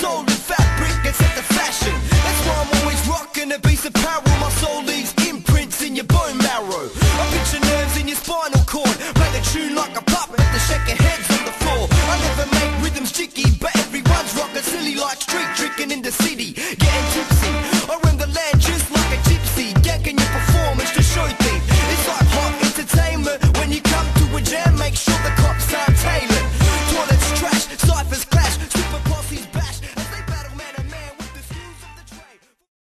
soul is fabric and set the fashion. That's why I'm always rocking a piece of power. My soul leaves imprints in your bone marrow. I picture nerves in your spinal cord. Play the tune like a puppet to shake